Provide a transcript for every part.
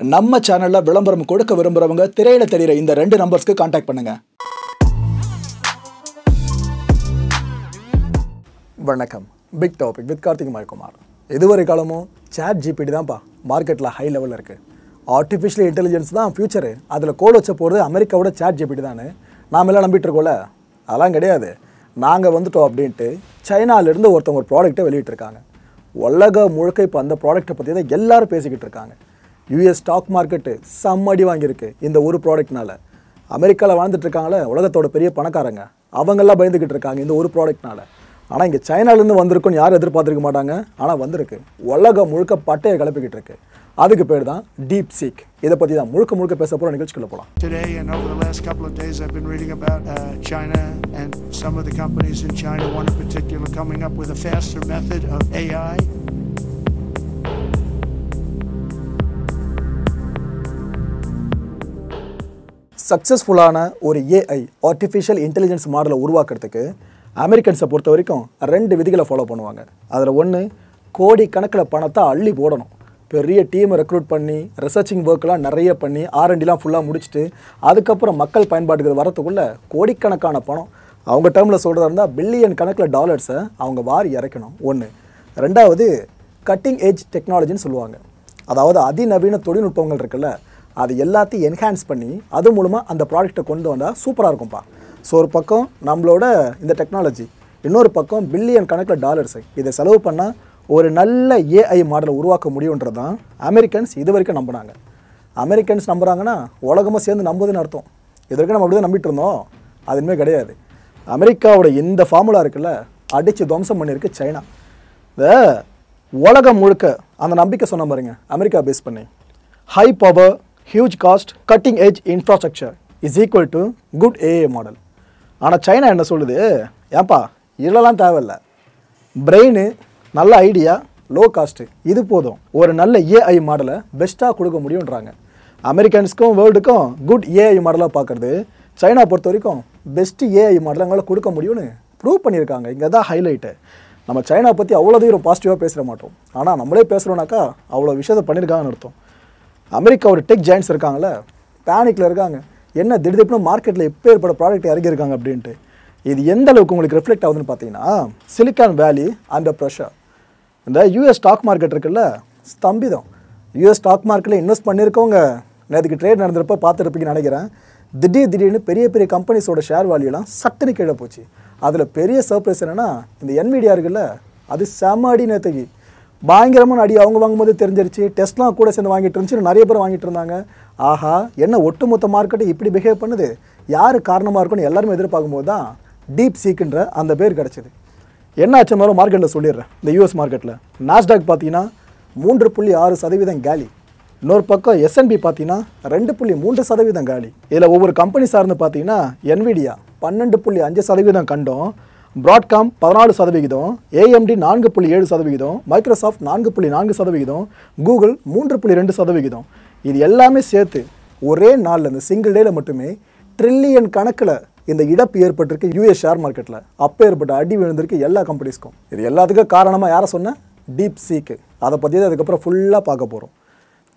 நம்ம சேனல்ல விளம்பரம் கொடுக்க விரும்புறவங்க திரையில தெரியுற இந்த ரெண்டு நம்பர்ஸ்க்கு காண்டாக்ட் பண்ணுங்க. வணக்கம். Big topic with Karthik Mayakumar இதுவரை காலமும் சேட் ஜிபிடி தான்ப்பா மார்க்கெட்டில் ஹை லெவலில் இருக்குது ஆர்டிஃபிஷியல் இன்டெலிஜென்ஸ் தான் ஃபியூச்சரு அதில் கோல் வச்ச போகிறது அமெரிக்காவோட சேட் ஜிபிடி தானே? நாம எல்லாம் நம்பிட்டு இருக்கோம்ல? அதெல்லாம் கிடையாது. நாங்கள் வந்துட்டோம் அப்படின்ட்டு சைனாலேருந்து ஒருத்தவங்க ஒரு ப்ராடக்ட்டை வெளியிட்டிருக்காங்க. உலகம் முழுக்க இப்போ அந்த ப்ராடக்ட்டை பற்றி தான் எல்லாரும் பேசிக்கிட்டு இருக்காங்க. யூஎஸ் ஸ்டாக் மார்க்கெட்டு செம்மடி வாங்கியிருக்கு இந்த ஒரு ப்ராடக்ட்னால அமெரிக்காவில் வாழ்ந்துட்டுருக்காங்களே உலகத்தோட பெரிய பணக்காரங்க. அவங்கெல்லாம் பயந்துக்கிட்டு இருக்காங்க இந்த ஒரு ப்ராடக்ட்னால ஆனால் இங்கே சைனாலேருந்து வந்திருக்குன்னு யாரும் எதிர்பார்த்துருக்க மாட்டாங்க. ஆனால் வந்திருக்கு. உலகம் முழுக்க பட்டையை கிளப்பிக்கிட்டு இருக்கு அதுக்கு பேர் தான் டீப் சீக் இதை பற்றி தான் முழுக்க முழுக்க பேச போகிற நிகழ்ச்சிக்குள்ள போகலாம் Today and over the last couple of days, I've been reading about uh, China and some of the companies in China, one in particular, coming up with a faster method of AI. சக்ஸஸ்ஃபுல்லான ஒரு AI artificial intelligence மாடலை உருவாக்குறதுக்கு அமெரிக்கன்ஸை பொறுத்த வரைக்கும் ரெண்டு விதிகளை follow பண்ணுவாங்க. அதில் ஒன்று கோடி கணக்கில் பணத்தை அள்ளி போடணும். பெரிய டீமை ரெக்ரூட் பண்ணி ரிசர்ச்சிங் ஒர்க்லாம் நிறைய பண்ணி ஆர்என்டிலாம் ஃபுல்லாக முடிச்சுட்டு அதுக்கப்புறம் மக்கள் பயன்பாட்டுக்கு வரத்துக்குள்ளே கோடிக்கணக்கான பணம். அவங்க டேர்மில் சொல்கிறதா இருந்தால் பில்லியன் கணக்கில் டாலர்ஸை அவங்க வாரி இறக்கணும். ஒன்று ரெண்டாவது கட்டிங் ஏஜ் டெக்னாலஜின்னு சொல்லுவாங்க. அதாவது அதிநவீன தொழில்நுட்பங்கள் இருக்குல்ல அது எல்லாத்தையும் என்ஹான்ஸ் பண்ணி அது மூலமாக அந்த ப்ராடக்ட்டை கொண்டு வந்தால் சூப்பராக இருக்கும்ப்பா ஸோ ஒரு பக்கம் நம்மளோட இந்த டெக்னாலஜி இன்னொரு பக்கம் பில்லியன் கணக்கில் டாலர்ஸு இதை செலவு பண்ணால் ஒரு நல்ல ஏஐ மாடலை உருவாக்க முடியுன்றது தான் அமெரிக்கன்ஸ் இது வரைக்கும் நம்பினாங்க. அமெரிக்கன்ஸ் நம்புகிறாங்கன்னா உலகமாக சேர்ந்து நம்புதுன்னு அர்த்தம். இது வரைக்கும் நம்ம அப்படி தான் நம்பிட்டு இருந்தோம். அது கிடையாது. அமெரிக்காவோட இந்த ஃபார்முலா இருக்குல்ல அடித்து துவம்சம் பண்ணியிருக்கு சைனா. இந்த உலகம் முழுக்க அந்த நம்பிக்கை சொன்ன பாருங்க அமெரிக்கா பேஸ் பண்ணி. High power huge cost cutting edge infrastructure is equal to good AI model ஆனால் சைனா என்ன சொல்லுது? ஏன்பா இதெல்லாம் தேவையில்ல. பிரெயின் நல்ல ஐடியா லோ காஸ்ட்டு இது போதும். ஒரு நல்ல ஏஐ மாடலை பெஸ்ட்டாக கொடுக்க முடியுன்றாங்க அமெரிக்கன்ஸ்க்கும் வேர்ல்டுக்கும் குட் ஏஐ மாடலாக பார்க்குறது சைனா பொறுத்த வரைக்கும் பெஸ்ட்டு ஏஐ மாடலை எங்களால் கொடுக்க முடியும்னு ப்ரூவ் பண்ணியிருக்காங்க. இங்கே தான் ஹைலைட்டு நம்ம சைனா பற்றி அவ்வளோ தூரம் பாசிட்டிவாக பேசுகிற மாட்டோம். ஆனால் நம்மளே பேசுகிறோன்னாக்கா அவ்வளோ விஷயத்தை பண்ணியிருக்காங்கன்னு அர்த்தம். அமெரிக்கா ஒரு டெக் ஜாயின்ஸ் இருக்காங்களே பேனிக்கில் இருக்காங்க. என்ன திடீர்னு மார்க்கெட்டில் எப்போ ஏற்பட ப்ராடக்ட் இறங்கியிருக்காங்க அப்படின்ட்டு. இது எந்த அளவுக்கு உங்களுக்கு ரிஃப்ளெக்ட் ஆகுதுன்னு பார்த்தீங்கன்னா சிலிக்கான் வேலி அந்த ப்ரெஷர் இந்த யூஎஸ் ஸ்டாக் மார்க்கெட் இருக்குல்ல ஸ்தம்பிதம். யூஎஸ் ஸ்டாக் மார்க்கெட்டில் இன்வெஸ்ட் பண்ணியிருக்கவங்க நேற்றுக்கு ட்ரேட் நடந்திருப்ப பார்த்துருப்பீங்கன்னு நினைக்கிறேன். திடீர் திடீர்னு பெரிய பெரிய கம்பெனிஸோட ஷேர் வேல்யூலாம் சட்டுன்னு கீழே போச்சு. அதில் பெரிய சர்ப்ரைஸ் என்னென்னா இந்த என்விடியா இருக்குல்ல அது செம அடி நேற்றுக்கு பயங்கரமான அடி அவங்க வாங்கும்போது தெரிஞ்சிருச்சு. டெஸ்ட்லாம் கூட சேர்ந்து வாங்கிட்டு இருந்துச்சு. நிறைய பேர் வாங்கிட்டு இருந்தாங்க. ஆஹா என்ன ஒட்டுமொத்த மார்க்கெட்டு இப்படி பிஹேவ் பண்ணுது? யார் காரணமாக இருக்கும்னு எல்லாருமே எதிர்பார்க்கும்போது தான் டீப் சீக்குன்ற அந்த பேர் கிடச்சிது. என்ன ஆச்சு மாதிரி மார்க்கெட்டில் சொல்லிடுறேன். இந்த யூஎஸ் மார்க்கெட்டில் நாஸ்டாக் பார்த்தீங்கன்னா மூன்று புள்ளி ஆறு சதவீதம் கேலி. இன்னொரு பக்கம் எஸ்என்பி பார்த்தீங்கன்னா ரெண்டு புள்ளி மூன்று சதவீதம் காலி. இதில் ஒவ்வொரு கம்பெனி சார்ந்து பார்த்தீங்கன்னா என்விடியா பன்னெண்டு புள்ளி அஞ்சு சதவீதம் கண்டோம். ப்ராட்காம் பதினாலு சதவிகிதம் ஏஎம்டி நான்கு புள்ளி ஏழு சதவிகிதம் மைக்ரோசாஃப்ட் நான்கு புள்ளி நான்கு சதவிகிதம் கூகுள் மூன்று புள்ளி ரெண்டு சதவிகிதம். இது எல்லாமே சேர்த்து ஒரே நாளில் இந்த சிங்கிள் டேல மட்டுமே ட்ரில்லியன் கணக்கில் இந்த இழப்பு ஏற்பட்டிருக்கு யூஎஸ் ஷேர் மார்க்கெட்டில் அப்போ ஏற்பட்ட அடி விழுந்திருக்கு எல்லா கம்பெனிஸ்க்கும் இது எல்லாத்துக்கும் காரணமாக யாரை சொன்னேன் டீப் சீக்கு அதை பற்றி தான் அதுக்கப்புறம் ஃபுல்லாக பார்க்க போகிறோம்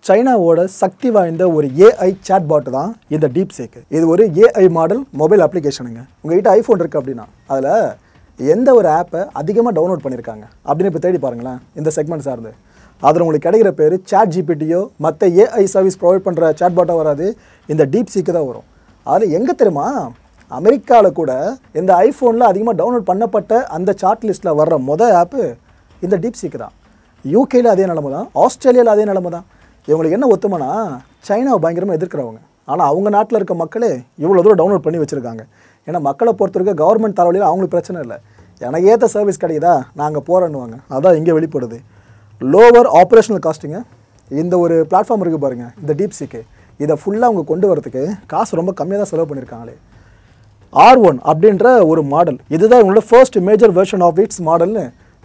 சைனாவோட சக்தி வாய்ந்த ஒரு ஏஐ சேட் தான் இந்த டீப் சேக்கு இது ஒரு ஏஐ மாடல் மொபைல் அப்ளிகேஷனுங்க உங்ககிட்ட ஐஃபோன் இருக்குது அப்படின்னா அதில் எந்த ஒரு ஆப்பை அதிகமாக டவுன்லோட் பண்ணியிருக்காங்க அப்படின்னு இப்போ தேடி பாருங்களேன் இந்த செக்மெண்ட் சார்ந்து. அதில் உங்களுக்கு கிடைக்கிற பேர் சாட் ஜிபிடியோ மற்ற ஏஐ சர்வீஸ் ப்ரொவைட் பண்ணுற சாட் பாட்டாக வராது. இந்த டீப் சீக்கு தான் வரும். அதில் எங்கே தெரியுமா? அமெரிக்காவில் கூட இந்த ஐஃபோனில் அதிகமாக டவுன்லோட் பண்ணப்பட்ட அந்த சாட் லிஸ்ட்டில் வர்ற மொதல் ஆப்பு இந்த டீப் சீக்கு தான். யூகேயில் அதே நிலமை தான் ஆஸ்திரேலியாவில் அதே நிலமை தான். இவங்களுக்கு என்ன ஒத்துமைனா சைனாவை பயங்கரமாக எதிர்க்கிறவங்க. ஆனால் அவங்க நாட்டில் இருக்க மக்களே இவ்வளோ தூரம் டவுன்லோட் பண்ணி வச்சுருக்காங்க. ஏன்னா மக்களை பொறுத்த வரைக்கும் கவர்மெண்ட் தலைவலியில் அவங்களுக்கு பிரச்சனை இல்லை. எனக்கு ஏற்ற சர்வீஸ் கிடைக்குதா? நாங்கள் போகிறேன்னுவாங்க அதான் இங்கே வெளிப்படுது. லோவர் ஆப்ரேஷனல் காஸ்ட்டுங்க இந்த ஒரு பிளாட்ஃபார்ம் இருக்குது பாருங்கள் இந்த டீப் சீக்கு இதை ஃபுல்லாக அவங்க கொண்டு வரதுக்கு காசு ரொம்ப கம்மியாக தான் செலவு பண்ணியிருக்காங்களே. ஆர் ஒன் அப்படின்ற ஒரு மாடல் இதுதான் இவங்களோட first major version of its மாடல்னு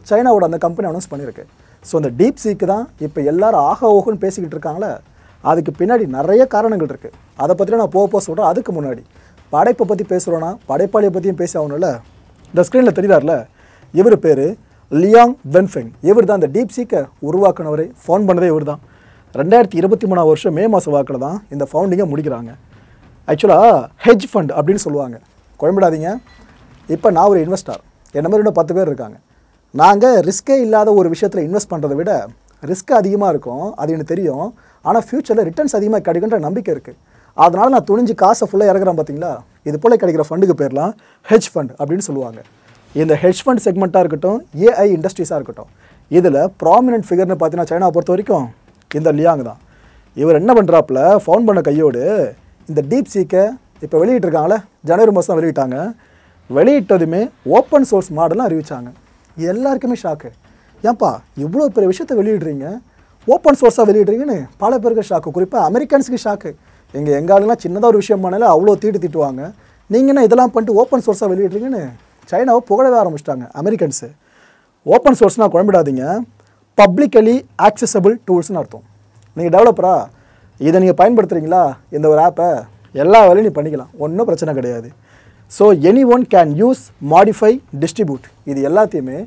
சைனாவோட அந்த கம்பெனி அனௌன்ஸ் பண்ணியிருக்கு. ஸோ இந்த டீப் சீக்கு தான் இப்போ எல்லாரும் ஆக ஓகோன்னு பேசிக்கிட்டு இருக்காங்களே அதுக்கு பின்னாடி நிறைய காரணங்கள் இருக்குது அதை பற்றி நான் போக போக சொல்கிறேன் அதுக்கு முன்னாடி. படைப்பை பற்றி பேசுகிறோன்னா படைப்பாளியை பற்றியும் பேசி ஆகணும்ல? இந்த ஸ்க்ரீனில் தெரியுறாருல இவர் பேர் லியாங் வென்ஃபெங். இவர் தான் இந்த டீப் சீக்கை உருவாக்குனவரை. ஃபோன் பண்ணதே இவர் தான் ரெண்டாயிரத்தி இருபத்தி மூணாவது வருஷம் மே மாதம் வாக்கில் தான் இந்த ஃபவுண்டிங்கை முடிக்கிறாங்க. ஆக்சுவலாக ஹெஜ் ஃபண்ட் அப்படின்னு சொல்லுவாங்க. குழம்பிடாதீங்க. இப்போ நான் ஒரு இன்வெஸ்டார் என்ன மாதிரி இன்னும் பத்து பேர் இருக்காங்க. நாங்கள் ரிஸ்க்கே இல்லாத ஒரு விஷயத்தில் இன்வெஸ்ட் பண்ணுறதை விட ரிஸ்க் அதிகமாக இருக்கும். அது எனக்கு தெரியும். ஆனால் ஃப்யூச்சரில் ரிட்டர்ன்ஸ் அதிகமாக கிடைக்குன்ற நம்பிக்கை இருக்குது அதனால் நான் துணிஞ்சு காசை ஃபுல்லாக இறக்குறேன் பார்த்தீங்களா இது போல் கிடைக்கிற ஃபண்டுக்கு பேர்லாம் ஹெஜ் ஃபண்ட் அப்படின்னு சொல்லுவாங்க. இந்த ஹெச் ஃபண்ட் செக்மெண்ட்டாக இருக்கட்டும் ஏஐ இண்டஸ்ட்ரீஸாக இருக்கட்டும் இதில் ப்ராமினன்ட் ஃபிகர்னு பார்த்தீங்கன்னா சைனா பொறுத்த வரைக்கும் இந்த லியாங் தான். இவர் என்ன பண்ணுறாப்புல ஃபோன் பண்ண கையோடு இந்த டீப் சீக்கை இப்போ வெளியிட்டிருக்காங்களே ஜனவரி மாதம் தான் வெளியிட்டாங்க. வெளியிட்டதுமே ஓப்பன் சோர்ஸ் மாடலும் அறிவித்தாங்க எல்லாருக்குமே ஷாக்கு ஏன்பா இவ்வளோ பெரிய விஷயத்தை வெளியிடுறீங்க? ஓப்பன் சோர்ஸாக வெளியிடுறீங்கன்னு பல பேருக்கு ஷாக்கு குறிப்பாக அமெரிக்கன்ஸுக்கு ஷாக்கு எங்கள் எங்காலெலாம் ஆளுலாம் சின்னதாக ஒரு விஷயம் பண்ணல அவ்வளோ தீட்டு திட்டுவாங்க. நீங்கள் என்ன இதெல்லாம் பண்ணிட்டு ஓப்பன் சோர்ஸாக வெளியிடுறீங்கன்னு சைனாவை புகழவே ஆரம்பிச்சிட்டாங்க அமெரிக்கன்ஸு ஓப்பன் சோர்ஸ்னால் குழம்பிடாதீங்க. பப்ளிக்கலி ஆக்சசபிள் டூல்ஸ்னு அர்த்தம். நீங்கள் டெவலப்பரா இதை நீங்கள் பயன்படுத்துகிறீங்களா இந்த ஒரு ஆப்பை எல்லா வேலையும் நீ பண்ணிக்கலாம். ஒன்றும் பிரச்சனை கிடையாது. So anyone can use modify distribute இது எல்லாத்தையுமே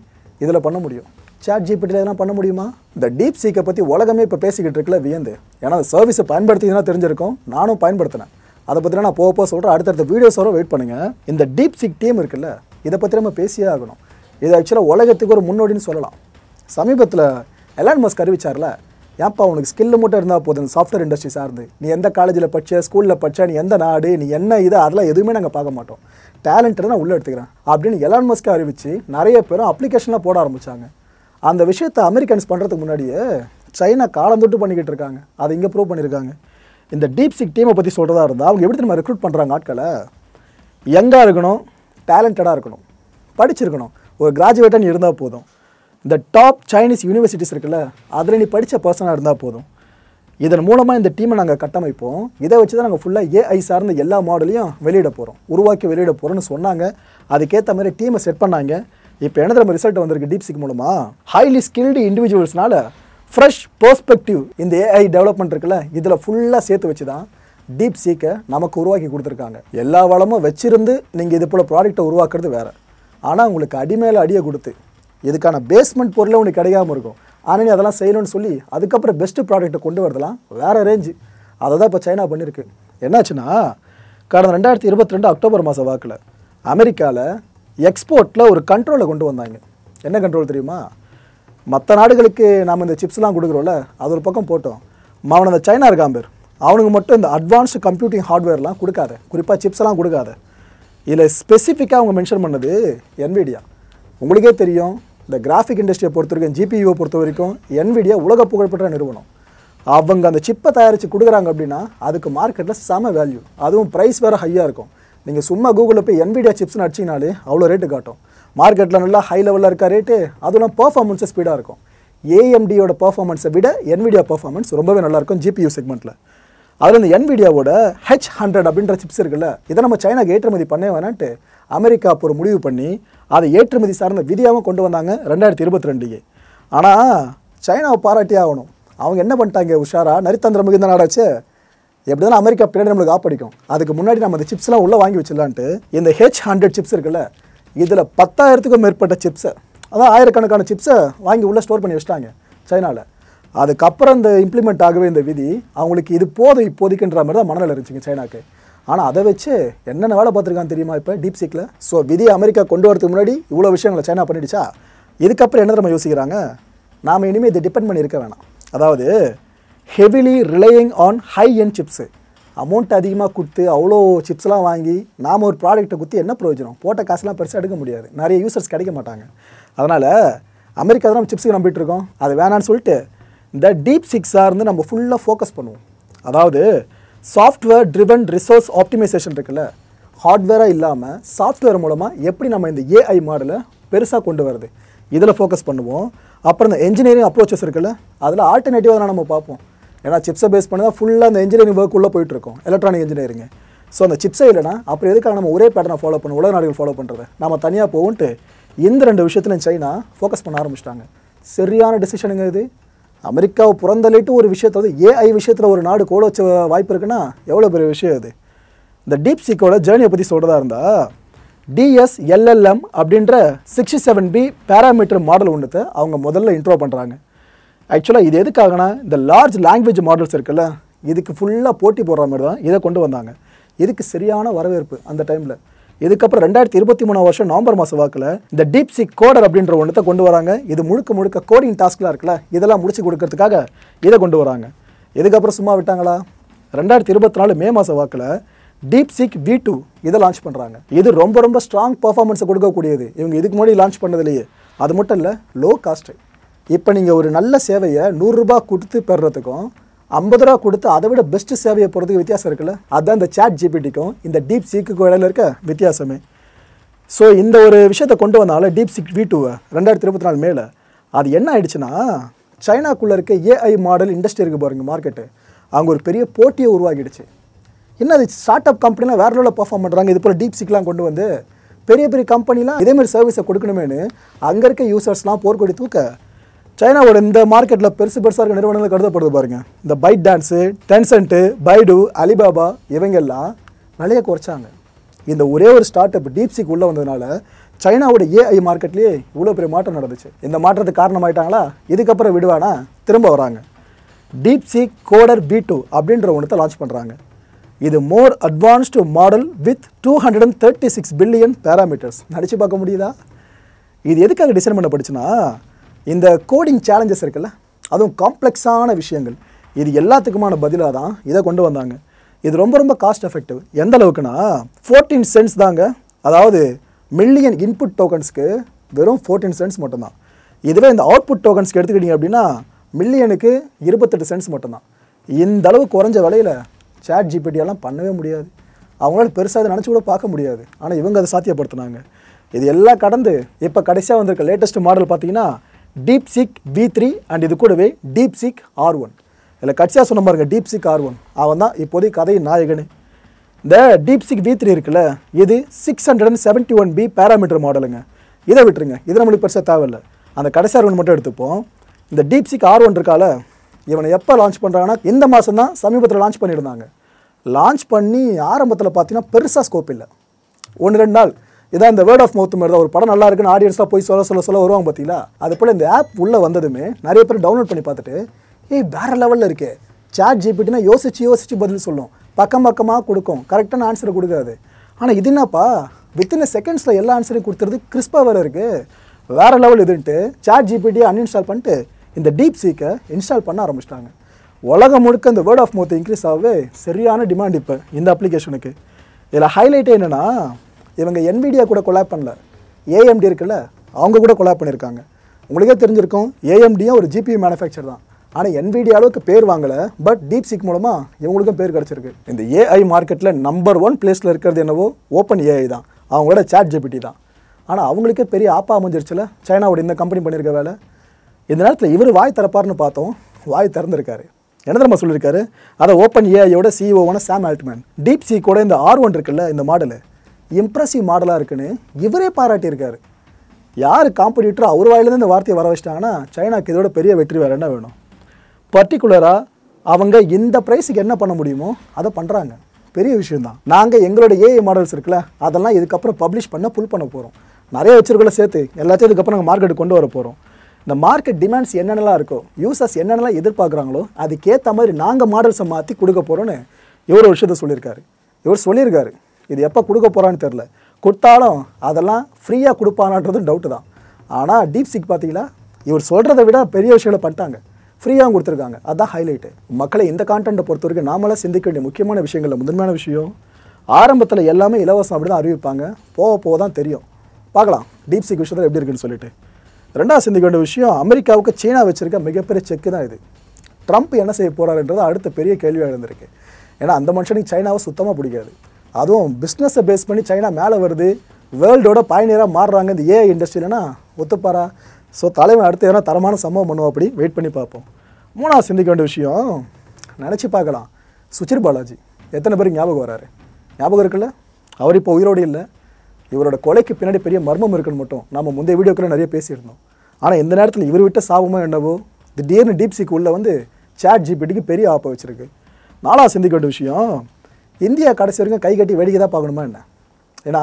இதில் பண்ண முடியும். சாட் ஜிபிடியில் எதனா பண்ண முடியுமா? இந்த டீப் சீக்கை பற்றி உலகமே இப்போ பேசிக்கிட்டு இருக்குல்ல வியந்து. ஏன்னா அந்த சர்வீஸை பயன்படுத்தினா தெரிஞ்சிருக்கும். நானும் பயன்படுத்தினேன். அதை பற்றி நான் போக போக சொல்கிறேன் அடுத்தடுத்த வீடியோஸ் வர வெயிட் பண்ணுங்கள் இந்த டீப் சீக் டீம் இருக்குல்ல இதை பற்றி நம்ம பேசியே ஆகணும். இது ஆக்சுவலாக உலகத்துக்கு ஒரு முன்னோடின்னு சொல்லலாம். சமீபத்தில் எலான் மஸ்க் அறிவிச்சார்ல ஏன்ப்பா உனக்கு ஸ்கில்லு மட்டும் இருந்தால் போதும் சாஃப்ட்வேர் இண்டஸ்ட்ரி சார்ந்து. நீ எந்த காலேஜில் படிச்ச ஸ்கூலில் படிச்ச நீ எந்த நாடு நீ என்ன இது அதெல்லாம் எதுவுமே நாங்கள் பார்க்க மாட்டோம். டேலண்ட்டை நான் உள்ளே எடுத்துக்கிறேன். அப்படின்னு எலான் மஸ்க்கு அறிவித்து நிறைய பேரும் அப்ளிகேஷன்லாம் போட ஆரம்பித்தாங்க அந்த விஷயத்தை அமெரிக்கன்ஸ் பண்ணுறதுக்கு முன்னாடியே சைனா காலந்தொட்டு பண்ணிக்கிட்டு இருக்காங்க. அதை இங்கே ப்ரூவ் பண்ணியிருக்காங்க. இந்த டீப் சிக் டீமை பற்றி சொல்கிறதா இருந்தால் அவங்க எப்படி நம்ம ரெக்ரூட் பண்ணுறாங்க ஆட்களை? யங்காக இருக்கணும் டேலண்டடாக இருக்கணும் படிச்சிருக்கணும். ஒரு கிராஜுவேட்டாக நீ இருந்தால் போதும். இந்த டாப் சைனீஸ் யூனிவர்சிட்டிஸ் இருக்குல்ல அதில் நீ படித்த பர்சனாக இருந்தால் போதும். இதன் மூலமாக இந்த டீமை நாங்கள் கட்டமைப்போம். இதை வச்சு தான் நாங்கள் ஃபுல்லாக ஏஐ சார்ந்த எல்லா மாடலையும் வெளியிட போகிறோம் உருவாக்கி வெளியிட போகிறோம்னு சொன்னாங்க. அதுக்கேற்ற மாதிரி டீமை செட் பண்ணாங்க. இப்போ என்ன நம்ம ரிசல்ட் வந்திருக்கு டீப்சிக் மூலமாக ஹைலி ஸ்கில்டு இண்டிவிஜுவல்ஸ்னால ஃப்ரெஷ் பெர்ஸ்பெக்டிவ் இந்த ஏஐ டெவலப்மெண்ட் இருக்குல்ல இதில் ஃபுல்லாக சேர்த்து வச்சு தான் டீப் சீக்கை நமக்கு உருவாக்கி கொடுத்துருக்காங்க. எல்லா வளமும் வச்சிருந்து நீங்கள் இது போல் ப்ராடக்டை உருவாக்குறது வேறு. ஆனால் உங்களுக்கு அடிமேல அடியை கொடுத்து இதுக்கான பேஸ்மெண்ட் பொருளை உனக்கு கிடைக்காமல் இருக்கும். ஆனால் நீ அதெல்லாம் செய்யணும்னு சொல்லி அதுக்கப்புறம் பெஸ்ட்டு ப்ராடக்ட்டை கொண்டு வரதெல்லாம் வேறு ரேஞ்சு அதை தான் இப்போ சைனா பண்ணியிருக்கு என்னாச்சுன்னா கடந்த ரெண்டாயிரத்தி இருபத்தி ரெண்டு அக்டோபர் மாதம் வாக்கில் அமெரிக்காவில் எக்ஸ்போர்ட்டில் ஒரு கண்ட்ரோலை கொண்டு வந்தாங்க. என்ன கண்ட்ரோல் தெரியுமா? மற்ற நாடுகளுக்கு நாம் இந்த சிப்ஸ்லாம் கொடுக்குறோம்ல அது ஒரு பக்கம் போட்டோம். அவன் அந்த சைனா இருக்கான் பேர். அவனுக்கு மட்டும் இந்த அட்வான்ஸ்டு கம்ப்யூட்டிங் ஹார்ட்வேர்லாம் கொடுக்காத. குறிப்பாக சிப்ஸ்லாம் கொடுக்காத. இதில் ஸ்பெசிஃபிக்காக அவங்க மென்ஷன் பண்ணது என்விடியா உங்களுக்கே தெரியும் இந்த கிராஃபிக் இண்டஸ்ட்ரியை பொறுத்த வரைக்கும் ஜிபியூவை பொறுத்த வரைக்கும் என்விடியா உலக புகழ்பெற்ற நிறுவனம். அவங்க அந்த சிப்பை தயாரித்து கொடுக்குறாங்க அப்படின்னா அதுக்கு மார்க்கெட்டில் செம வேல்யூ அதுவும் ப்ரைஸ் வேறு ஹையாக இருக்கும். நீங்கள் சும்மா கூகுளில் போய் NVIDIA சிப்ஸ்னு அடிச்சிங்கனாலே அவ்வளோ ரேட்டு காட்டும். மார்க்கெட்டில் நல்லா ஹை லெவலில் இருக்க ரேட்டு அதெல்லாம் பர்ஃபார்மன்ஸு ஸ்பீடாக இருக்கும். ஏஎம்டியோட பர்ஃபார்மன்ஸை விட என்விடியா பர்ஃபார்மன்ஸ் ரொம்பவே நல்லாயிருக்கும் ஜிபியூ செக்மெண்ட்டில் அதில் இந்த என்விடியாவோட ஹெச் ஹண்ட்ரட் அப்படின்ற சிப்ஸ் இருக்குல்ல இதை நம்ம சைனாக்கு ஏற்றுமதி பண்ணே வேணான்ட்டு அமெரிக்கா அப்போ ஒரு முடிவு பண்ணி அதை ஏற்றுமதி சார்ந்த விதியாகவும் கொண்டு வந்தாங்க ரெண்டாயிரத்தி இருபத்தி ரெண்டுக்கு. ஆனால் சைனாவை பாராட்டி ஆகணும். அவங்க என்ன பண்ணிட்டாங்க உஷாரா? நரித்தந்திரம் மிகுந்த நாடாச்சு. எப்படி தான் அமெரிக்கா பின்னாடி நம்மளுக்கு ஆப்படிக்கும் அதுக்கு முன்னாடி நம்ம அந்த சிப்ஸ்லாம் உள்ளே வாங்கி வச்சிடலான்ட்டு இந்த ஹெச் ஹண்ட்ரட் சிப்ஸ் இருக்குல்ல இதில் பத்தாயிரத்துக்கும் மேற்பட்ட சிப்ஸை அதான் ஆயிரக்கணக்கான சிப்ஸை வாங்கி உள்ளே ஸ்டோர் பண்ணி வச்சிட்டாங்க சைனாவில் அதுக்கப்புறம் இந்த இம்ப்ளிமெண்ட் ஆகவே இந்த விதி அவங்களுக்கு இது போதும் இப்போதைக்குன்ற மாதிரி தான் மனநிலை இருந்துச்சுங்க சைனாக்கு. ஆனால் அதை வச்சு என்னென்ன வேலை பார்த்துருக்கான்னு தெரியுமா இப்போ டீப் சீக்கில் ஸோ விதி அமெரிக்கா கொண்டு வரதுக்கு முன்னாடி இவ்வளோ விஷயங்களை சைனா பண்ணிடுச்சா? இதுக்கப்புறம் என்ன நம்ம யோசிக்கிறாங்க? நாம் இனிமேல் இதை டிபெண்ட் பண்ணி இருக்க வேணாம். அதாவது heavily relying on high end chips amount அதிகமாக கொடுத்து அவ்வளோ சிப்ஸ்லாம் வாங்கி நாம் ஒரு ப்ராடக்ட்டை குத்தி என்ன பிரயோஜனம்? போட்ட காசுலாம் பெருசாக எடுக்க முடியாது. நிறைய யூசர்ஸ் கிடைக்க மாட்டாங்க. அதனால் அமெரிக்கா தான் நம்ம சிப்ஸுக்கு நம்பிட்டு இருக்கோம். அது வேணான்னு சொல்லிட்டு இந்த டீப் சிக்ஸாக இருந்து நம்ம ஃபுல்லாக ஃபோக்கஸ் பண்ணுவோம். அதாவது சாஃப்ட்வேர் ட்ரிவன் ரிசோர்ஸ் ஆப்டிமைசேஷன் இருக்குல்ல ஹார்ட்வேராக இல்லாமல் சாஃப்ட்வேர் மூலமாக எப்படி நம்ம இந்த ஏஐ மாடலை பெருசாக கொண்டு வருது இதில் ஃபோக்கஸ் பண்ணுவோம். அப்புறம் இந்த என்ஜினியரிங் அப்ரோச்சஸ் இருக்குல்ல அதில் ஆல்டர்னேட்டிவாக நம்ம பார்ப்போம். ஏன்னா சிப்ஸை பேஸ் பண்ணி தான் ஃபுல்லாக அந்த இன்ஜினியரிங் ஒர்க் உள்ளே போயிட்டுருக்கோம் எலக்ட்ரானிக் இன்ஜினியரிங் ஸோ அந்த சிப்ஸே இல்லைனா அப்புறம் எதுக்காக நம்ம ஒரே பேட்டர்னை ஃபாலோ பண்ணணும் உலக நாடுகள் ஃபாலோ பண்ணுறது நம்ம தனியாக போகும்ட்டு இந்த ரெண்டு விஷயத்துலையும் சைனா ஃபோக்கஸ் பண்ண ஆரம்பிச்சிட்டாங்க. சரியான டெசிஷனுங்க இது. அமெரிக்காவை புறந்தள்ளிட்டு ஒரு விஷயத்தை வந்து ஏஐ விஷயத்தில் ஒரு நாடு கோல வச்ச வாய்ப்பு இருக்குன்னா எவ்வளோ பெரிய விஷயம் அது இந்த டீப் சீக்கோட ஜேர்னியை பற்றி சொல்கிறதா இருந்தால் டிஎஸ்எல்எல்எம் அப்படின்ற sixty seven B parameter model ஒன்றுத்தை அவங்க முதல்ல இன்ட்ரோ பண்ணுறாங்க ஆக்சுவலாக இது எதுக்காகனா இந்த லார்ஜ் லாங்குவேஜ் மாடல்ஸ் இருக்குல்ல இதுக்கு ஃபுல்லாக போட்டி போடுற மாதிரி தான் இதை கொண்டு வந்தாங்க. இதுக்கு சரியான வரவேற்பு அந்த டைமில் இதுக்கப்புறம் ரெண்டாயிரத்தி இருபத்தி மூணாம் வருஷம் நவம்பர் மாத வாக்கில் இந்த டீப் சி கோடர் அப்படின்ற ஒன்றத்தை கொண்டு வராங்க. இது முழுக்க முழுக்க கோடிங் டாஸ்க்லாம் இருக்குல்ல இதெல்லாம் முடிச்சு கொடுக்கறதுக்காக இதை கொண்டு வராங்க. இதுக்கப்புறம் சும்மா விட்டாங்களா? ரெண்டாயிரத்தி இருபத்தி நாலு மே மாத வாக்கில் டீப் சிக் வி டூ இதை லான்ச் பண்ணுறாங்க இது ரொம்ப ரொம்ப ஸ்ட்ராங் பர்ஃபார்மன்ஸை கொடுக்கக்கூடியது. இவங்க இதுக்கு முன்னாடி லான்ச் பண்ணதுலேயே அது மட்டும் இல்லை லோ காஸ்ட்டு இப்போ நீங்கள் ஒரு நல்ல சேவையை நூறுரூபா கொடுத்து பெறுறதுக்கும் ஐம்பது ரூபா கொடுத்து அதை விட பெஸ்ட் சேவையை போகிறதுக்கு வித்தியாசம் இருக்குல்ல? அதுதான் இந்த சேட் ஜிபிடிக்கும் இந்த டீப் சீக்குக்கும் இடையில இருக்க வித்தியாசமே. ஸோ இந்த ஒரு விஷயத்தை கொண்டு வந்தாலும் டீப் சிக் வி டூவை ரெண்டாயிரத்தி இருபத்தி நாலு மேலே அது என்ன ஆயிடுச்சுன்னா சைனாக்குள்ளே இருக்க ஏஐ மாடல் இண்டஸ்ட்ரி இருக்குது பாருங்க மார்க்கெட்டு அவங்க ஒரு பெரிய போட்டியை உருவாக்கிடுச்சு. என்ன அது ஸ்டார்ட் அப் கம்பெனிலாம் வேற லெவலில் பர்ஃபார்ம் பண்ணுறாங்க இது போல் டீப் சிக்லாம் கொண்டு வந்து பெரிய பெரிய கம்பெனிலாம் இதேமாதிரி சர்வீஸை கொடுக்கணுமேனு அங்கே இருக்க யூசர்ஸ்லாம் போர்க்கொடி தூக்க சைனாவோட இந்த மார்க்கெட்டில் பெருசு பெருசாக இருக்க நிறுவனங்கள் கருதப்படுது பாருங்க. இந்த ByteDance Tencent Baidu Alibaba இவங்கெல்லாம் விலையை குறைச்சாங்க. இந்த ஒரே ஒரு ஸ்டார்ட் அப் டீப்சிக் உள்ளே வந்ததுனால சைனாவோட ஏஐ மார்க்கெட்லேயே இவ்வளோ பெரிய மாற்றம் நடந்துச்சு. இந்த மாற்றத்துக்கு காரணமாயிட்டாங்களா? இதுக்கப்புறம் விடுவானா? திரும்ப வராங்க. டீப்சிக் கோடர் பி டூ அப்படின்ற ஒன்றத்தை லான்ச் பண்ணுறாங்க இது more advanced model with two hundred and thirty six billion parameters நடிச்சு பார்க்க முடியுதா? இது எதுக்காக டிசைன் பண்ண படிச்சுன்னா இந்த கோடிங் சேலஞ்சஸ் இருக்குல்ல அதுவும் காம்ப்ளெக்ஸான விஷயங்கள். இது எல்லாத்துக்குமான பதிலாக தான் இதை கொண்டு வந்தாங்க. இது ரொம்ப ரொம்ப காஸ்ட் எஃபெக்டிவ் எந்த அளவுக்குன்னா ஃபோர்டீன் சென்ட்ஸ் தாங்க. அதாவது மில்லியன் இன்புட் டோக்கன்ஸ்க்கு வெறும் ஃபோர்டீன் சென்ட்ஸ் மட்டும்தான். இதுவே இந்த அவுட்புட் டோக்கன்ஸ்க்கு எடுத்துக்கிட்டீங்க அப்படின்னா மில்லியனுக்கு இருபத்தெட்டு சென்ட்ஸ் மட்டும்தான். இந்த அளவு குறைஞ்ச விலையில் சேட் ஜிபிடியெல்லாம் பண்ணவே முடியாது. அவங்களால பெருசாக அதை நினச்சி கூட பார்க்க முடியாது. ஆனால் இவங்க அதை சாத்தியப்படுத்துனாங்க. இது எல்லாம் கடந்து இப்போ கடைசியாக வந்திருக்க லேட்டஸ்ட் மாடல் பார்த்தீங்கன்னா DeepSeek B three and இது கூடவே டீப் சிக் ஆர் ஒன் இதில் கட்சியாக சொன்ன பாருங்க டீப் சிக் ஆர் ஒன் அவன் தான் இப்போதைக்கு கதையின் நாயகனு. இந்த டீப் சிக் பி த்ரீ இருக்குல்ல இது six hundred and seventy one B parameter மாடலுங்க இதை விட்டுருங்க இது நம்மளுக்கு பெருசாக தேவையில்லை. அந்த கடைசி ஒன்று மட்டும் எடுத்துப்போம். இந்த டீப் சிக் ஆர் ஒன் இருக்கால இவனை எப்போ லான்ச் பண்ணுறாங்கன்னா இந்த மாதம் தான் சமீபத்தில் லான்ச் பண்ணியிருந்தாங்க. லான்ச் பண்ணி ஆரம்பத்தில் பார்த்தீங்கன்னா பெருசாக ஸ்கோப் இல்லை. ஒன்று ரெண்டு நாள். இதான் இந்த வேர்ட் ஆஃப் மவுத் மாதிரி தான் ஒரு படம் நல்லா இருக்குன்னு ஆடியன்ஸாக போய் சொல்ல சொல்ல சொல்ல வருவாங்க பார்த்தீங்களா அது போல் இந்த ஆப் உள்ளே வந்ததுமே நிறைய பேர் டவுன்லோட் பண்ணி பார்த்துட்டு ஏய் வேற லெவலில் இருக்கே. சாட் ஜிபிட்டினா யோசிச்சு யோசிச்சு பதில் சொல்லும். பக்கம் பக்கமாக கொடுக்கும். கரெக்டான ஆன்சரை கொடுக்காது. ஆனால் இது என்னப்பா? வித்தின் செகண்ட்ஸில் எல்லா ஆன்சரையும் கொடுத்துறது கிறிஸ்பாக வேறு இருக்குது வேற லெவல் இதுன்ட்டு சாட் ஜிபிடியை அன்இன்ஸ்டால் பண்ணிட்டு இந்த டீப் சீக்கை இன்ஸ்டால் பண்ண ஆரம்பிச்சிட்டாங்க. உலகம் முழுக்க இந்த வேர்ட் ஆஃப் மவுத் இன்க்ரீஸ் ஆகவே சரியான டிமாண்ட் இப்போ இந்த அப்ளிகேஷனுக்கு இதில் ஹைலைட்டே என்னென்னா இவங்க என்விடியா கூட கொலாப் பண்ணல. ஏஎம்டி இருக்குல்ல அவங்க கூட கொலாப் பண்ணியிருக்காங்க உங்களுக்கே தெரிஞ்சிருக்கும் ஏஎம்டியும் ஒரு ஜிபி மேனுஃபேக்சர் தான். ஆனால் என்விடி அளவுக்கு பேர் வாங்கலை பட் டீப் சிக் மூலமாக இவங்களுக்கும் பேர் கிடச்சிருக்கு. இந்த ஏஐ மார்க்கெட்டில் நம்பர் ஒன் பிளேஸில் இருக்கிறது என்னவோ ஓப்பன் ஏஐ தான். அவங்களோட சாட் ஜிபிடி தான். ஆனால் அவங்களுக்கே பெரிய ஆப்பா அமைஞ்சிருச்சுல சைனாவோட இந்த கம்பெனி பண்ணியிருக்க வேலை. இந்த நேரத்தில் இவர் வாய் திறப்பார்னு பார்த்தோம் வாய் திறந்திருக்காரு. என்ன நம்ம சொல்லியிருக்காரு அதை ஓப்பன் ஏஐயோட சிஇஓவான சாம் ஆல்ட்மேன் டீப் சீக்கோட இந்த ஆர் ஒன் இருக்குல்ல இந்த மாடலு இம்ப்ரெசிவ் மாடலாக இருக்குன்னு இவரே பாராட்டியிருக்காரு. யார் காம்படிட்டரோ அவர் வாயிலேருந்து இந்த வார்த்தையை வர வச்சிட்டாங்கன்னா சைனாக்கு இதோட பெரிய வெற்றி வேறு என்ன வேணும்? பர்டிகுலராக அவங்க இந்த ப்ரைஸுக்கு என்ன பண்ண முடியுமோ அதை பண்ணுறாங்க பெரிய விஷயம்தான். நாங்கள் எங்களோட ஏஐ மாடல்ஸ் இருக்குல்ல அதெல்லாம் இதுக்கப்புறம் பப்ளிஷ் பண்ண புல் பண்ண போகிறோம் நிறைய வச்சிருக்கல சேர்த்து எல்லாத்தையும் இதுக்கப்புறம் நாங்கள் மார்க்கெட் கொண்டு வர போகிறோம் இந்த மார்க்கெட் டிமாண்ட்ஸ் என்னென்னலாம் இருக்கோ யூசர்ஸ் என்னென்னலாம் எதிர்பார்க்குறாங்களோ அதுக்கேற்ற மாதிரி நாங்கள் மாடல்ஸை மாற்றி கொடுக்க போகிறோன்னு இவர் ஒரு விஷயத்த சொல்லியிருக்காரு. இவர் சொல்லியிருக்காரு இது எப்போ கொடுக்க போகிறான்னு தெரில கொடுத்தாலும் அதெல்லாம் ஃப்ரீயாக கொடுப்பானான்றது டவுட்டு தான். ஆனால் டீப் சிக் பார்த்தீங்களா? இவர் சொல்கிறத விட பெரிய விஷயங்களை பண்ணிட்டாங்க. ஃப்ரீயாக கொடுத்துருக்காங்க. அதுதான் ஹைலைட்டு மக்களை இந்த கான்டென்ட்டை பொறுத்த வரைக்கும் நாமளாக சிந்திக்க வேண்டிய முக்கியமான விஷயங்களில் முதன்மையான விஷயம் ஆரம்பத்தில் எல்லாமே இலவசம் அப்படி தான் அறிவிப்பாங்க. போக போக தான் தெரியும். பார்க்கலாம். டீப் சிக் விஷயத்தில் எப்படி இருக்குன்னு சொல்லிட்டு. ரெண்டாவது சிந்திக்க வேண்டிய விஷயம் அமெரிக்காவுக்கு சீனா வச்சுருக்க மிகப்பெரிய செக்கு தான் இது. ட்ரம்ப் என்ன செய்ய போகிறாருன்றது அடுத்த பெரிய கேள்வியாக இருந்திருக்கு ஏன்னா அந்த மனுஷனுக்கு சைனாவை சுத்தமாக பிடிக்காது. அதுவும் பிஸ்னஸை பேஸ் பண்ணி சைனா மேலே வருது. வேர்ல்டோட பயணியராக மாறுறாங்க இந்த ஏஐ இண்டஸ்ட்ரியிலனா ஒத்துப்பாரா? ஸோ தலைவன் அடுத்து எதனா தரமான சம்பவம் பண்ணுவோம் அப்படி? வெயிட் பண்ணி பார்ப்போம். மூணாவது சிந்திக்க வேண்டிய விஷயம் நினச்சி பார்க்கலாம். சுச்சிர் பாலாஜி எத்தனை பேருக்கு ஞாபகம் வராரு? ஞாபகம் இருக்குல்ல? அவர் இப்போ உயிரோடு இல்லை. இவரோட கொலைக்கு பின்னாடி பெரிய மர்மம் இருக்குன்னு மட்டும் நம்ம முந்தைய வீடியோக்குள்ளே நிறைய பேசியிருந்தோம். ஆனால் இந்த நேரத்தில் இவர் விட்ட சாபமோ என்னவோ திடீர்னு டீப் உள்ளே வந்து சேட் ஜிபிடிக்கு பெரிய ஆப்பை வச்சுருக்கு. நாலாவது சிந்திக்க வேண்டிய விஷயம் இந்தியா கடைசி வரைக்கும் கை கட்டி வேடிக்கை தான் பார்க்கணுமா என்ன? ஏன்னா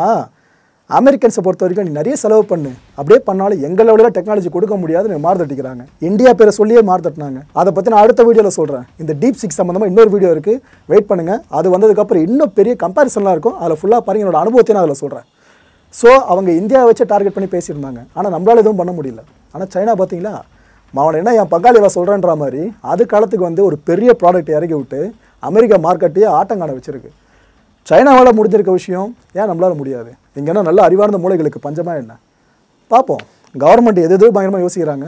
அமெரிக்கன்ஸை பொறுத்த வரைக்கும் நீ நிறைய செலவு பண்ணு. அப்படியே பண்ணாலும் எங்கள் லெவலில் டெக்னாலஜி கொடுக்க முடியாதுன்னு மாறுதட்டிக்கிறாங்க இந்தியா பேரை சொல்லியே மாறுதட்டினாங்க அதை பற்றி நான் அடுத்த வீடியோவில் சொல்கிறேன் இந்த டீப் சிக்ஸ் சம்மந்தமாக இன்னொரு வீடியோ இருக்குது வெயிட் பண்ணுங்கள் அது வந்ததுக்கப்புறம் இன்னும் பெரிய கம்பேரிசன்லாம் இருக்கும். அதில் ஃபுல்லாக பாருங்க என்னோட அனுபவத்தை நான் அதில் சொல்கிறேன் ஸோ அவங்க இந்தியாவை வச்சு டார்கெட் பண்ணி பேசியிருந்தாங்க. ஆனால் நம்மளால் எதுவும் பண்ண முடியல. ஆனால் சைனா பார்த்தீங்களா அவனை என்ன என் பங்காளிவா சொல்கிறேன்ற மாதிரி அது காலத்துக்கு வந்து ஒரு பெரிய ப்ராடக்ட் இறக்கி விட்டு அமெரிக்கா மார்க்கெட்டையே ஆட்டங்காண வச்சிருக்கு. சைனாவால் முடிஞ்சிருக்க விஷயம் ஏன் நம்மளால முடியாது? இங்கேனா நல்ல அறிவார்ந்த மூளைகளுக்கு பஞ்சமாக என்ன? பார்ப்போம் கவர்மெண்ட் எது எது பயங்கரமாக யோசிக்கிறாங்க?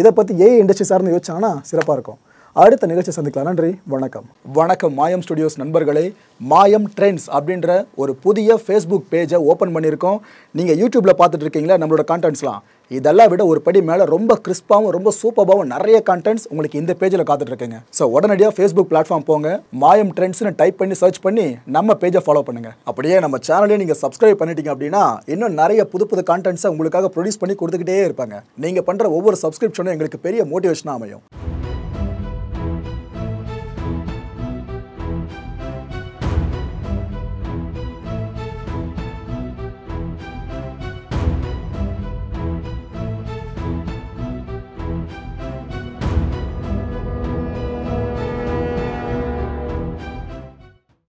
இதை பற்றி ஏஐ இண்டஸ்ட்ரி சார்ந்து யோசிச்சாங்கன்னா சிறப்பாக இருக்கும். அடுத்த நிகழ்ச்சி சந்திக்கலாம். நன்றி. வணக்கம். வணக்கம் மாயம் ஸ்டுடியோஸ் நண்பர்களே. மாயம் ட்ரெண்ட்ஸ் அப்படின்ற ஒரு புதிய ஃபேஸ்புக் பேஜை ஓப்பன் பண்ணியிருக்கோம். நீங்கள் யூடியூப்பில் பார்த்துட்டு இருக்கீங்களா? நம்மளோட கான்டென்ட்ஸ்லாம் இதெல்லாம் விட ஒரு படி மேலே ரொம்ப கிறிஸ்பாகவும் ரொம்ப சூப்பராகவும் நிறைய கண்டென்ட்ஸ் உங்களுக்கு இந்த பேஜில் காத்துட்ருக்குங்க. ஸோ உடனடியாக ஃபேஸ்புக் பிளாட்ஃபார்ம் போங்க. மாயம் ட்ரெண்ட்ஸ்னு டைப் பண்ணி சர்ச் பண்ணி நம்ம பேஜை ஃபாலோ பண்ணுங்க. அப்படியே நம்ம சேனலையும் நீங்கள் சப்ஸ்கிரைப் பண்ணிட்டீங்க அப்படின்னா இன்னும் நிறைய புது புது கண்டென்ட்ஸை உங்களுக்காக ப்ரொடியூஸ் பண்ணி கொடுத்துக்கிட்டே இருப்பாங்க. நீங்கள் பண்ணுற ஒவ்வொரு சப்ஸ்கிரிப்ஷனும் எங்களுக்கு பெரிய மோட்டிவேஷனாக அமையும்.